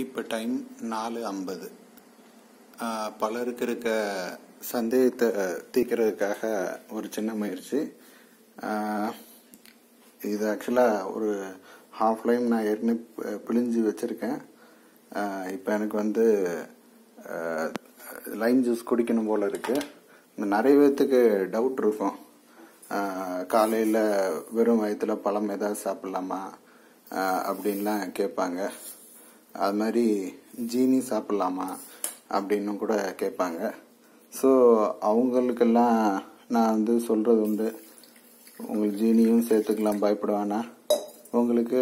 இப்போ டைம் நாலு ஐம்பது. பலருக்கு இருக்க சந்தேகத்தை தீர்க்கறதுக்காக ஒரு சின்ன முயற்சி. இது ஆக்சுவலாக ஒரு ஹாஃப் லைம் நான் ஏற்கனவே பி- பிழிஞ்சு வச்சுருக்கேன். இப்போ எனக்கு வந்து லைம் ஜூஸ் குடிக்கணும் போல் இருக்குது இந்த நிறைய பேர்த்துக்கு டவுட் இருக்கும். காலையில் வெறும் வயத்தில் பழம் ஏதாவது சாப்பிட்லாமா? அப்படின்லாம் கேட்பாங்க. அது மாதிரி ஜீனி சாப்பிட்லாமா அப்படின்னு கூட கேட்பாங்க. ஸோ அவங்களுக்கெல்லாம் நான் வந்து சொல்கிறது வந்து உங்களுக்கு ஜீனியும் சேர்த்துக்கலாம் பயப்பட வேணாம் உங்களுக்கு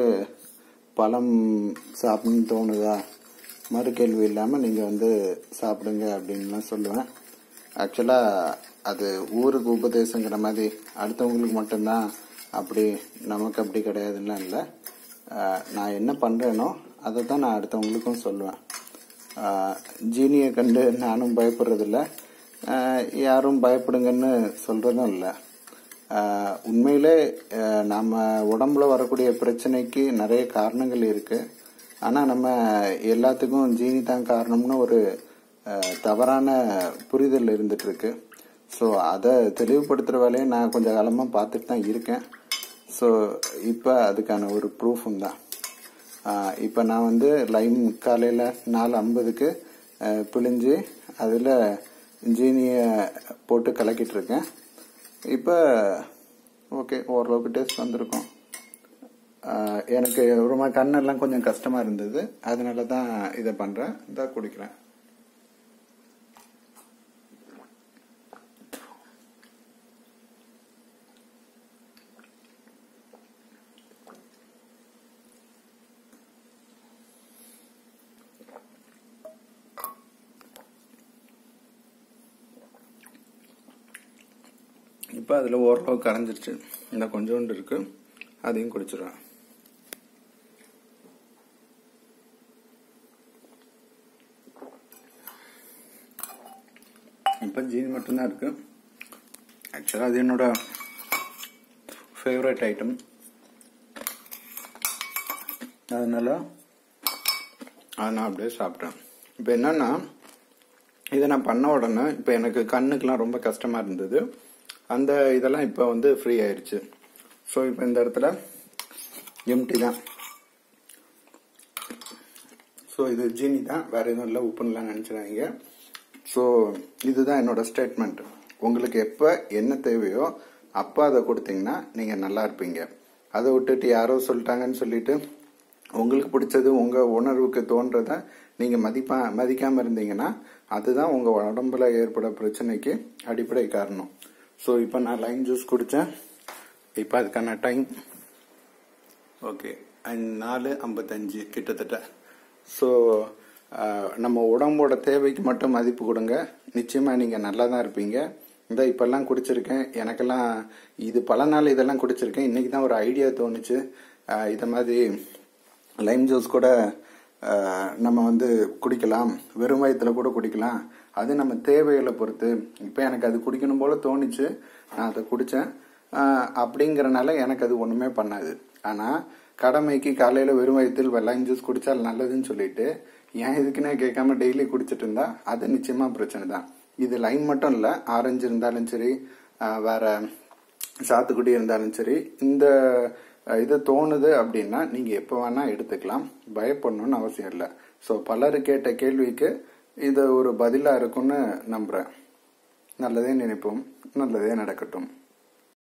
பழம் சாப்பிடணும்னு தோணுதா? மறு கேள்வி இல்லாமல் நீங்கள் வந்து சாப்பிடுங்க அப்படின்லாம் சொல்லுவேன். ஆக்சுவலாக அது ஊருக்கு உபதேசங்கிற மாதிரி அடுத்தவங்களுக்கு மட்டும்தான். அப்படி நமக்கு அப்படி கிடையாதுலாம் இல்லை. நான் என்ன பண்ணுறேனோ அதை தான் நான் அடுத்தவங்களுக்கும் சொல்லுவேன். ஜீனியை கண்டு நானும் பயப்படுறதில்ல. யாரும் பயப்படுங்கன்னு சொல்கிறதும் இல்லை. உண்மையிலே நாம் நம்ம உடம்புல வரக்கூடிய பிரச்சனைக்கு நிறைய காரணங்கள் இருக்குது ஆனால் நம்ம எல்லாத்துக்கும் ஜீனி தான் காரணம்னு ஒரு தவறான புரிதல் இருந்துகிட்ருக்கு ஸோ அதை தெளிவுபடுத்துகிற வேலையை நான் கொஞ்சம் காலமாக பார்த்துட்டு தான் இருக்கேன். ஸோ இப்போ அதுக்கான ஒரு ப்ரூஃபும் தான். இப்போ நான் வந்து லைம் காலையில் நாலு ஐம்பதுக்கு பிழிஞ்சு அதில் ஜீனியை போட்டு கலக்கிட்டு இருக்கேன். இப்போ ஓகே ஓரளவுக்கு டேஸ்ட் வந்திருக்கும். எனக்கு எனக்கு ரொம்ப கண்ணெல்லாம் கொஞ்சம் கஷ்டமாக இருந்தது. அதனால தான் இதை பண்ணுறேன் இதாக குடிக்கிறேன். இப்போ அதில் ஓரளவு கரைஞ்சிருச்சு. இந்த கொஞ்சோண்டு இருக்கு. அதையும் குடிச்சிடுவேன் இப்போ ஜீனி மட்டும்தான் இருக்கு. ஆக்சுவலாக அது என்னோட ஃபேவரட் ஐட்டம் அதனால அதை நான் அப்படியே சாப்பிட்டேன். இப்போ என்னன்னா இதை நான் பண்ண உடனே இப்போ எனக்கு கண்ணுக்கெலாம் ரொம்ப கஷ்டமாக இருந்தது. அந்த இதெல்லாம் இப்போ வந்து ஃப்ரீ ஆயிடுச்சு ஸோ இப்போ இந்த இடத்துல எம்டி தான். ஸோ இது ஜீனி தான். வேற எதுவும் இல்லை உப்புன்னெலாம் நினச்சிடாதீங்க. ஸோ இதுதான் என்னோட ஸ்டேட்மெண்ட் உங்களுக்கு எப்போ என்ன தேவையோ அப்போ அதை கொடுத்தீங்கன்னா நீங்கள் நல்லா இருப்பீங்க. அதை விட்டுட்டு யாரோ சொல்லிட்டாங்கன்னு சொல்லிட்டு உங்களுக்கு பிடிச்சது உங்கள் உணர்வுக்கு தோன்றதை நீங்கள் மதிப்பா மதிக்காமல் இருந்தீங்கன்னா அதுதான் உங்கள் உடம்புல ஏற்பட பிரச்சனைக்கு அடிப்படை காரணம். ஸோ இப்போ நான் லைம் ஜூஸ் குடித்தேன் இப்போ அதுக்கான டைம் ஓகே நாலு ஐம்பத்தஞ்சு கிட்டத்தட்ட. ஸோ நம்ம உடம்போட தேவைக்கு மட்டும் மதிப்பு கொடுங்க. நிச்சயமாக நீங்கள் நல்லா தான் இருப்பீங்க. இந்த இப்போல்லாம் குடிச்சிருக்கேன். எனக்கெல்லாம் இது பல நாள் இதெல்லாம் குடிச்சிருக்கேன். இன்றைக்கி தான் ஒரு ஐடியா தோணுச்சு. இதை மாதிரி லைம் ஜூஸ் கூட நம்ம வந்து குடிக்கலாம். வெறும் வயிற்றுல கூட குடிக்கலாம். அது நம்ம தேவைகளை பொறுத்து. இப்போ எனக்கு அது குடிக்கணும் போல தோணுச்சு. நான் அதை குடித்தேன் அப்படிங்கிறனால எனக்கு அது ஒன்றுமே பண்ணாது. ஆனால் கடமைக்கு காலையில் வெறும் வயத்தில் வெள்ளாயம் ஜூஸ் குடித்தால் நல்லதுன்னு சொல்லிட்டு ஏன் இதுக்குன்னே கேட்காம டெய்லி குடிச்சிட்டு இருந்தா அது நிச்சயமாக பிரச்சனை தான். இது லைம் மட்டும் இல்லை ஆரஞ்சு இருந்தாலும் சரி வேற சாத்துக்குடி இருந்தாலும் சரி இந்த இது தோணுது அப்படின்னா நீங்க எப்போ வேணா எடுத்துக்கலாம். பயப்படணும்னு அவசியம் இல்லை. ஸோ பலர் கேட்ட கேள்விக்கு இது ஒரு பதிலா இருக்கும்னு நம்புறேன். நல்லதே நினைப்போம். நல்லதே நடக்கட்டும்.